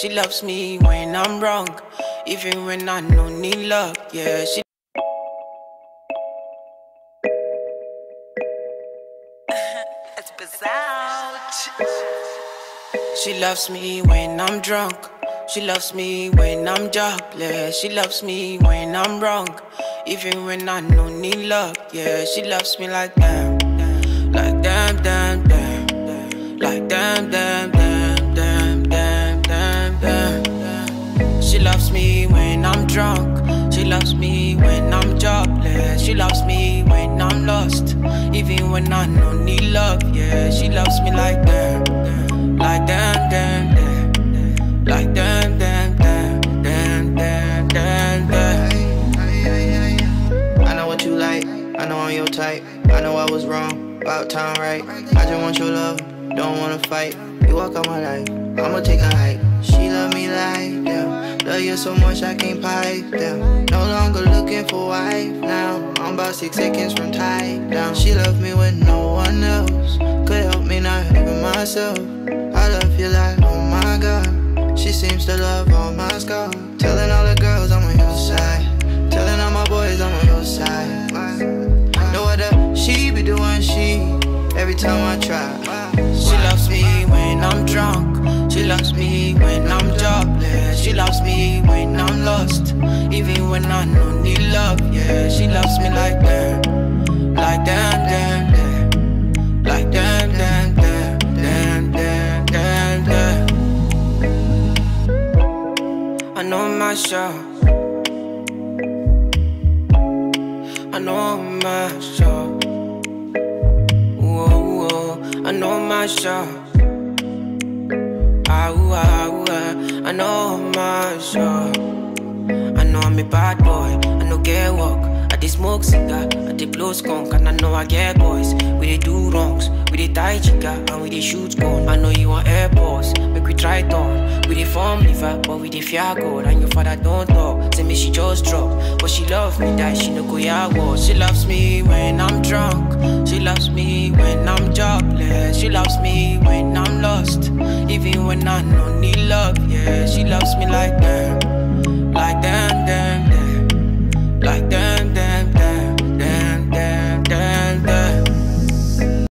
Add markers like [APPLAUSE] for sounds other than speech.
She loves me when I'm wrong, even when I don't need love. Yeah, she. [LAUGHS] It's bizarre. She loves me when I'm drunk. She loves me when I'm jobless. She loves me when I'm wrong, even when I don't need love. Yeah, she loves me like that, like damn, I'm drunk. She loves me when I'm jobless. She loves me when I'm lost, even when I don't need love. Yeah, she loves me like that, like damn, damn, damn, like damn, damn, damn, damn, damn, damn, damn. I know what you like, I know I'm your type. I know I was wrong, about time right. I just want your love, don't wanna fight. You walk out my life, I'ma take a hike. So much I can't pipe them. No longer looking for wife now. I'm about six seconds from tied down. She love me when no one else could help me, not even myself. I love you like, oh my god. She seems to love all my scars. Telling all the girls I'm on your side. Telling all my boys I'm on your side. Know what the she be doing, she every time I try. She loves me when I'm drunk. She loves me when I'm jobless. She loves me lost, even when I don't need love. Yeah, she loves me like that, like damn, damn, damn, like damn, damn, damn, damn, damn, damn, damn. I know my show. I know my show. Whoa, whoa, I know my show. Ah, ah, ah. I know my show. Know I'm a bad boy. I know get work. I dey smoke cigar. I dey blow skunk. And I know I get boys. We dey do wrongs. We dey tie chica. And we dey shoot gun. I know you want airports. Make we try turn. We dey form liver. But we dey fear God. And your father don't talk. Say me she just drop. But she love me. That she no go ya. She loves me when I'm drunk. She loves me when I'm jobless. She loves me when I'm lost. Even when I don't need love.